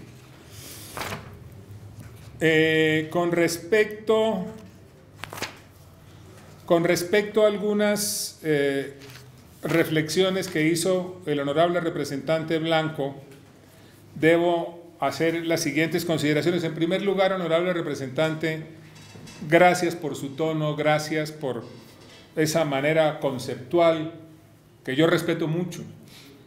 Eh, con respecto con respecto a algunas eh, reflexiones que hizo el honorable representante Blanco, debo hacer las siguientes consideraciones. En primer lugar, honorable representante, gracias por su tono, gracias por esa manera conceptual que yo respeto mucho,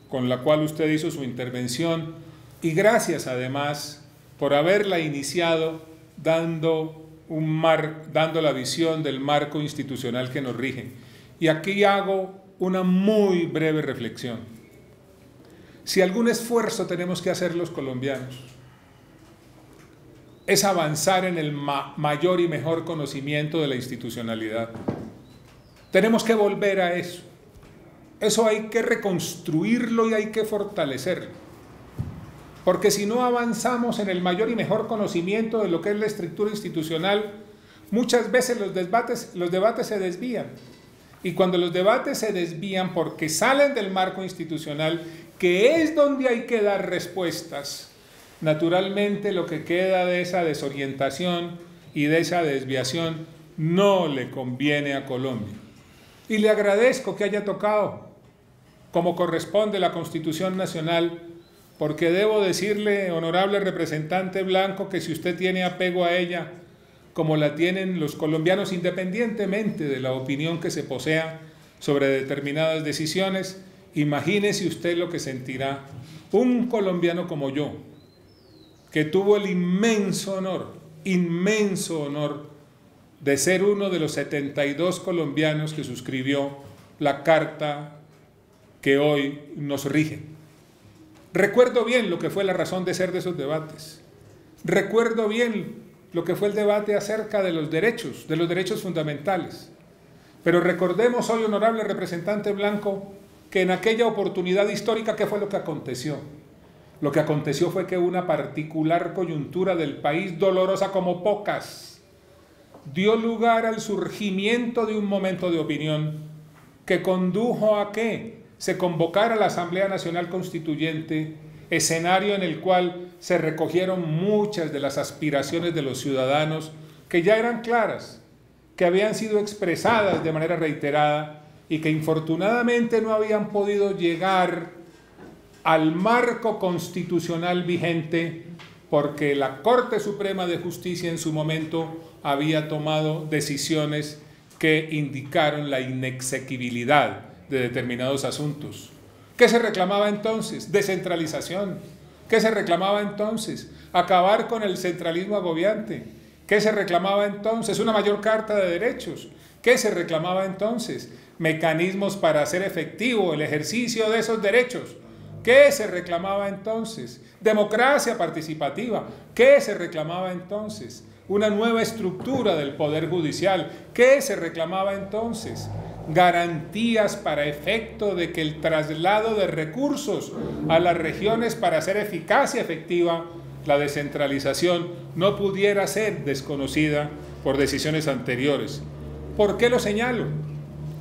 con la cual usted hizo su intervención, y gracias además por haberla iniciado dando un mar, dando la visión del marco institucional que nos rige. Y aquí hago una muy breve reflexión. Si algún esfuerzo tenemos que hacer los colombianos, es avanzar en el mayor y mejor conocimiento de la institucionalidad. Tenemos que volver a eso. Eso hay que reconstruirlo y hay que fortalecerlo. Porque si no avanzamos en el mayor y mejor conocimiento de lo que es la estructura institucional, muchas veces los debates, los debates se desvían. Y cuando los debates se desvían porque salen del marco institucional, que es donde hay que dar respuestas, naturalmente lo que queda de esa desorientación y de esa desviación no le conviene a Colombia. Y le agradezco que haya tocado, como corresponde la Constitución Nacional, porque debo decirle, honorable representante Blanco, que si usted tiene apego a ella, como la tienen los colombianos, independientemente de la opinión que se posea sobre determinadas decisiones, imagínese usted lo que sentirá un colombiano como yo, que tuvo el inmenso honor inmenso honor de ser uno de los 72 colombianos que suscribió la carta que hoy nos rige. Recuerdo bien lo que fue la razón de ser de esos debates. Recuerdo bien lo que fue el debate acerca de los derechos, de los derechos fundamentales. Pero recordemos hoy, honorable representante Blanco, que en aquella oportunidad histórica, ¿qué fue lo que aconteció? Lo que aconteció fue que una particular coyuntura del país, dolorosa como pocas, dio lugar al surgimiento de un momento de opinión que condujo a que se convocara la Asamblea Nacional Constituyente, escenario en el cual se recogieron muchas de las aspiraciones de los ciudadanos que ya eran claras, que habían sido expresadas de manera reiterada y que infortunadamente no habían podido llegar al marco constitucional vigente porque la Corte Suprema de Justicia en su momento había tomado decisiones que indicaron la inexequibilidad de determinados asuntos. ¿Qué se reclamaba entonces? Descentralización. ¿Qué se reclamaba entonces? Acabar con el centralismo agobiante. ¿Qué se reclamaba entonces? Una mayor carta de derechos. ¿Qué se reclamaba entonces? Mecanismos para hacer efectivo el ejercicio de esos derechos. ¿Qué se reclamaba entonces? Democracia participativa. ¿Qué se reclamaba entonces? Una nueva estructura del Poder Judicial. ¿Qué se reclamaba entonces? Garantías para efecto de que el traslado de recursos a las regiones para hacer eficaz y efectiva la descentralización no pudiera ser desconocida por decisiones anteriores. ¿Por qué lo señalo?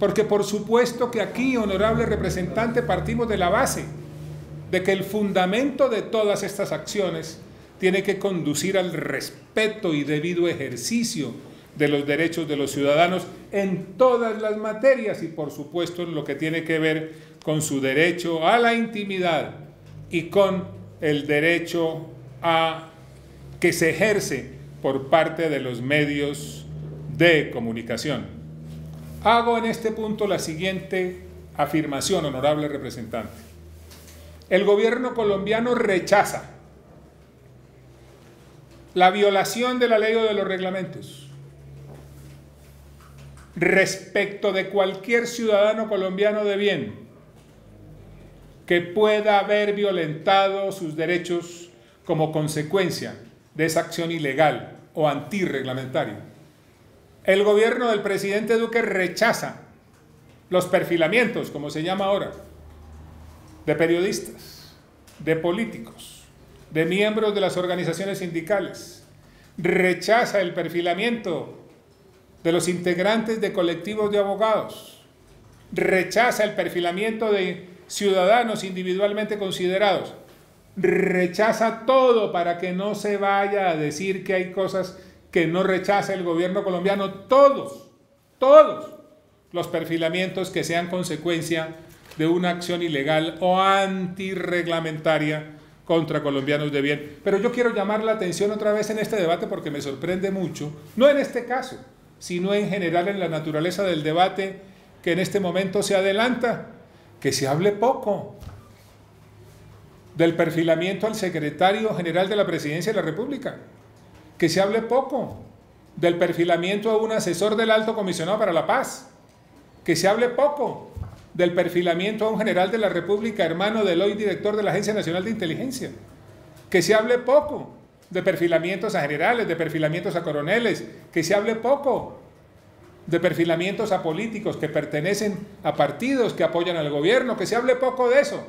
Porque por supuesto que aquí, honorable representante, partimos de la base de que el fundamento de todas estas acciones tiene que conducir al respeto y debido ejercicio de los derechos de los ciudadanos en todas las materias y por supuesto en lo que tiene que ver con su derecho a la intimidad y con el derecho a que se ejerce por parte de los medios de comunicación. Hago en este punto la siguiente afirmación, honorable representante. El gobierno colombiano rechaza la violación de la ley o de los reglamentos respecto de cualquier ciudadano colombiano de bien que pueda haber violentado sus derechos como consecuencia de esa acción ilegal o antirreglamentaria. El gobierno del presidente Duque rechaza los perfilamientos, como se llama ahora, de periodistas, de políticos, de miembros de las organizaciones sindicales. Rechaza el perfilamiento de los integrantes de colectivos de abogados. Rechaza el perfilamiento de ciudadanos individualmente considerados. Rechaza todo para que no se vaya a decir que hay cosas que no rechaza el gobierno colombiano. Todos, todos los perfilamientos que sean consecuencia de una acción ilegal o antirreglamentaria contra colombianos de bien. Pero yo quiero llamar la atención otra vez en este debate porque me sorprende mucho, no en este caso, sino en general en la naturaleza del debate que en este momento se adelanta, que se hable poco del perfilamiento al secretario general de la Presidencia de la República, que se hable poco del perfilamiento a un asesor del Alto Comisionado para la Paz, que se hable poco del perfilamiento a un general de la República, hermano del hoy director de la Agencia Nacional de Inteligencia. Que se hable poco de perfilamientos a generales, de perfilamientos a coroneles, que se hable poco de perfilamientos a políticos que pertenecen a partidos que apoyan al gobierno, que se hable poco de eso,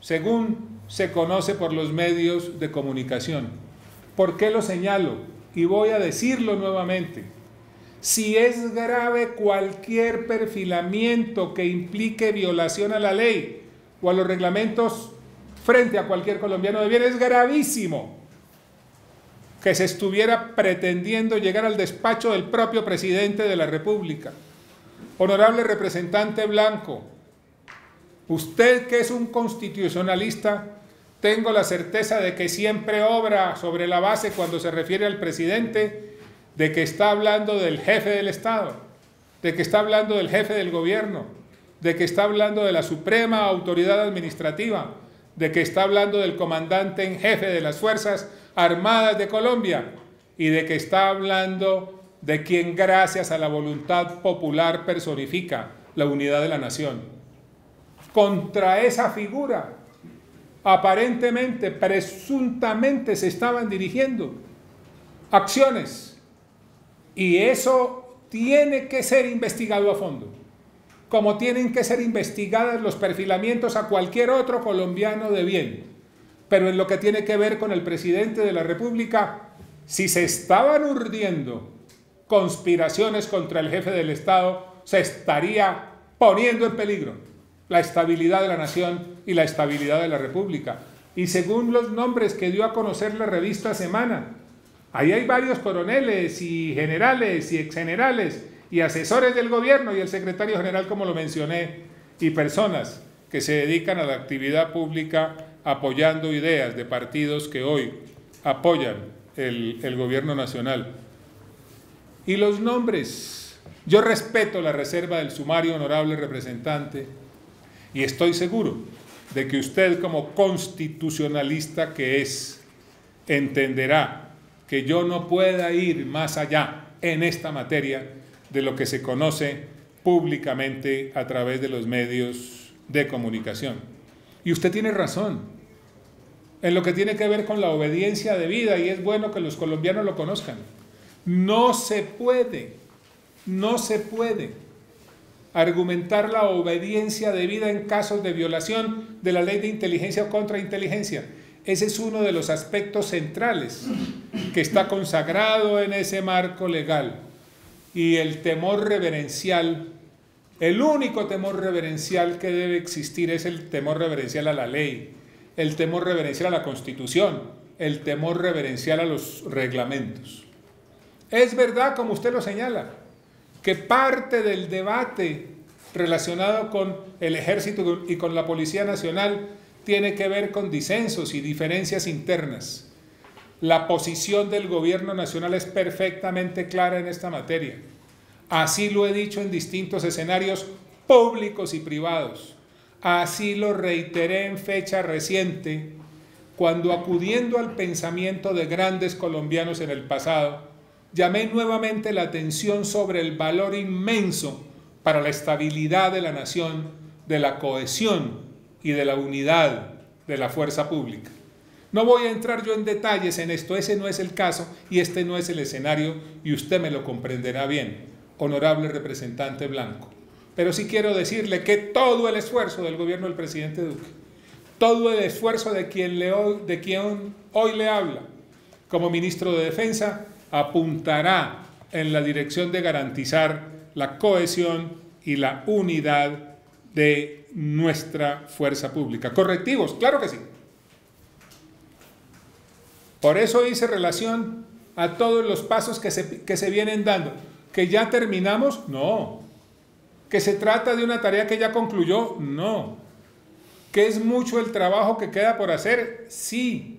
según se conoce por los medios de comunicación. ¿Por qué lo señalo? Y voy a decirlo nuevamente si es grave cualquier perfilamiento que implique violación a la ley o a los reglamentos frente a cualquier colombiano de bien, es gravísimo que se estuviera pretendiendo llegar al despacho del propio presidente de la República. Honorable representante Blanco, usted que es un constitucionalista, tengo la certeza de que siempre obra sobre la base cuando se refiere al presidente de que está hablando del jefe del Estado, de que está hablando del jefe del gobierno, de que está hablando de la suprema autoridad administrativa, de que está hablando del comandante en jefe de las Fuerzas Armadas de Colombia y de que está hablando de quien gracias a la voluntad popular personifica la unidad de la nación. Contra esa figura, aparentemente, presuntamente se estaban dirigiendo acciones. Y eso tiene que ser investigado a fondo, como tienen que ser investigados los perfilamientos a cualquier otro colombiano de bien. Pero en lo que tiene que ver con el presidente de la República, si se estaban urdiendo conspiraciones contra el jefe del Estado, se estaría poniendo en peligro la estabilidad de la nación y la estabilidad de la República. Y según los nombres que dio a conocer la revista Semana, ahí hay varios coroneles y generales y exgenerales y asesores del gobierno y el secretario general, como lo mencioné, y personas que se dedican a la actividad pública apoyando ideas de partidos que hoy apoyan el, el gobierno nacional. Y los nombres. Yo respeto la reserva del sumario, honorable representante, y estoy seguro de que usted como constitucionalista que es, entenderá que yo no pueda ir más allá en esta materia de lo que se conoce públicamente a través de los medios de comunicación. Y usted tiene razón en lo que tiene que ver con la obediencia de vida y es bueno que los colombianos lo conozcan. No se puede, no se puede argumentar la obediencia debida en casos de violación de la ley de inteligencia o contrainteligencia. Ese es uno de los aspectos centrales que está consagrado en ese marco legal. Y el temor reverencial, el único temor reverencial que debe existir es el temor reverencial a la ley, el temor reverencial a la constitución, el temor reverencial a los reglamentos. Es verdad, como usted lo señala, que parte del debate relacionado con el ejército y con la Policía Nacional tiene que ver con disensos y diferencias internas. La posición del gobierno nacional es perfectamente clara en esta materia. Así lo he dicho en distintos escenarios públicos y privados. Así lo reiteré en fecha reciente, cuando acudiendo al pensamiento de grandes colombianos en el pasado, llamé nuevamente la atención sobre el valor inmenso para la estabilidad de la nación, de la cohesión y de la unidad de la fuerza pública. No voy a entrar yo en detalles en esto, ese no es el caso y este no es el escenario y usted me lo comprenderá bien, honorable representante Blanco. Pero sí quiero decirle que todo el esfuerzo del gobierno del presidente Duque, todo el esfuerzo de quien, le hoy, de quien hoy le habla como ministro de Defensa, apuntará en la dirección de garantizar la cohesión y la unidad de nuestra fuerza pública. Correctivos, claro que sí. Por eso hice relación a todos los pasos que se, que se vienen dando. ¿Que ya terminamos? No. ¿Que se trata de una tarea que ya concluyó? No. ¿Que es mucho el trabajo que queda por hacer? Sí.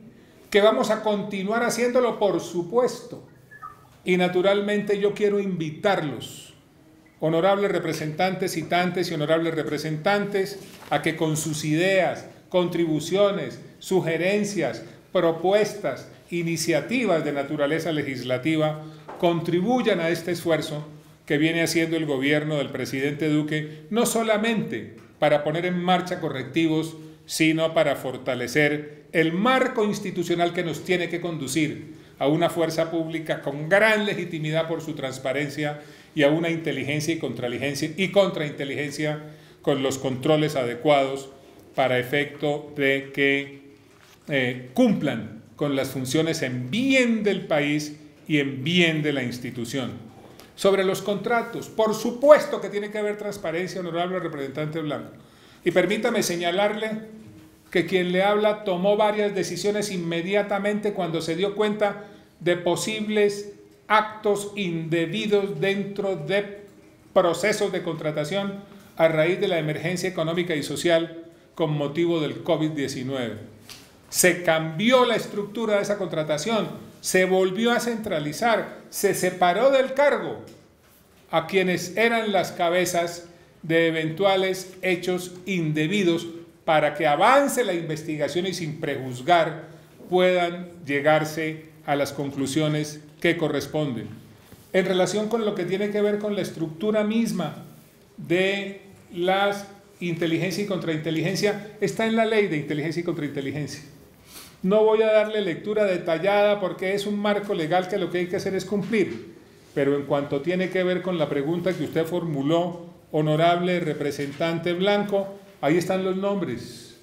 ¿Que vamos a continuar haciéndolo? Por supuesto. Y naturalmente yo quiero invitarlos, honorables representantes citantes y honorables representantes, a que con sus ideas, contribuciones, sugerencias, propuestas, iniciativas de naturaleza legislativa, contribuyan a este esfuerzo que viene haciendo el gobierno del presidente Duque, no solamente para poner en marcha correctivos, sino para fortalecer el marco institucional que nos tiene que conducir a una fuerza pública con gran legitimidad por su transparencia y a una inteligencia y contrainteligencia, y contrainteligencia con los controles adecuados para efecto de que eh, cumplan con las funciones en bien del país y en bien de la institución. Sobre los contratos, por supuesto que tiene que haber transparencia, honorable representante Blanco. Y permítame señalarle que quien le habla tomó varias decisiones inmediatamente cuando se dio cuenta de posibles actos indebidos dentro de procesos de contratación a raíz de la emergencia económica y social con motivo del COVID-19. Se cambió la estructura de esa contratación, se volvió a centralizar, se separó del cargo a quienes eran las cabezas de eventuales hechos indebidos para que avance la investigación y sin prejuzgar puedan llegarse a las conclusiones que corresponden. En relación con lo que tiene que ver con la estructura misma de las inteligencia y contrainteligencia, está en la ley de inteligencia y contrainteligencia. No voy a darle lectura detallada porque es un marco legal que lo que hay que hacer es cumplir, pero en cuanto tiene que ver con la pregunta que usted formuló, honorable representante Blanco, ahí están los nombres,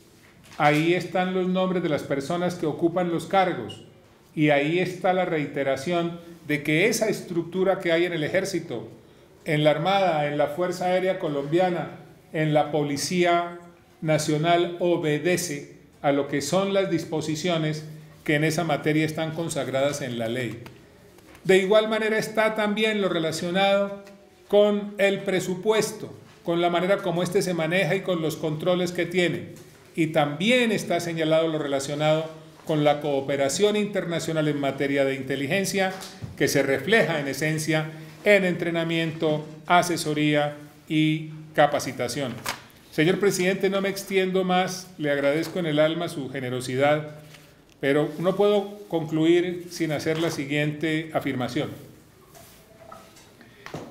ahí están los nombres de las personas que ocupan los cargos y ahí está la reiteración de que esa estructura que hay en el ejército, en la Armada, en la Fuerza Aérea Colombiana, en la Policía Nacional obedece a lo que son las disposiciones que en esa materia están consagradas en la ley. De igual manera está también lo relacionado con el presupuesto, con la manera como éste se maneja y con los controles que tiene. Y también está señalado lo relacionado con la cooperación internacional en materia de inteligencia, que se refleja en esencia en entrenamiento, asesoría y capacitación. Señor presidente, no me extiendo más, le agradezco en el alma su generosidad, pero no puedo concluir sin hacer la siguiente afirmación.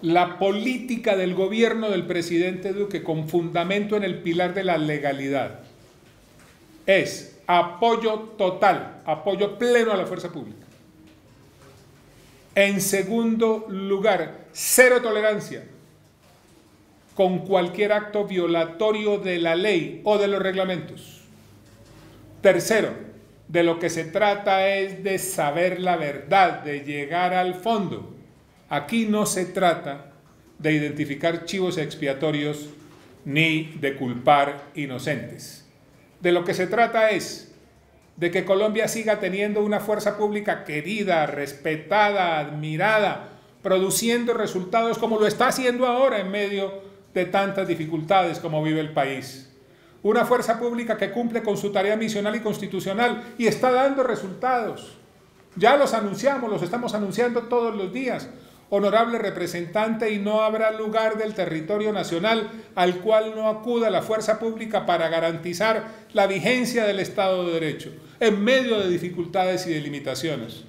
La política del gobierno del presidente Duque con fundamento en el pilar de la legalidad es apoyo total, apoyo pleno a la fuerza pública. En segundo lugar, cero tolerancia con cualquier acto violatorio de la ley o de los reglamentos. Tercero, de lo que se trata es de saber la verdad, de llegar al fondo. Aquí no se trata de identificar chivos expiatorios ni de culpar inocentes. De lo que se trata es de que Colombia siga teniendo una fuerza pública querida, respetada, admirada, produciendo resultados como lo está haciendo ahora en medio de tantas dificultades como vive el país. Una fuerza pública que cumple con su tarea misional y constitucional y está dando resultados. Ya los anunciamos, los estamos anunciando todos los días. Honorable representante, y no habrá lugar del territorio nacional al cual no acuda la fuerza pública para garantizar la vigencia del Estado de Derecho en medio de dificultades y de limitaciones.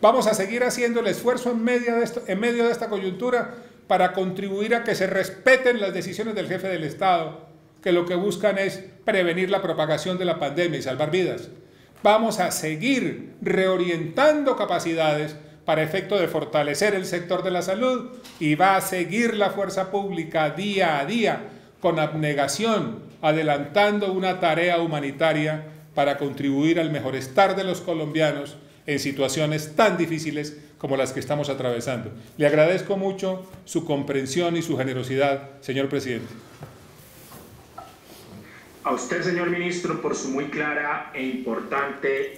Vamos a seguir haciendo el esfuerzo en medio de, en medio de esta coyuntura para contribuir a que se respeten las decisiones del jefe del Estado, que lo que buscan es prevenir la propagación de la pandemia y salvar vidas. Vamos a seguir reorientando capacidades para efecto de fortalecer el sector de la salud y va a seguir la fuerza pública día a día con abnegación, adelantando una tarea humanitaria para contribuir al mejor estar de los colombianos en situaciones tan difíciles como las que estamos atravesando. Le agradezco mucho su comprensión y su generosidad, señor presidente. A usted, señor ministro, por su muy clara e importante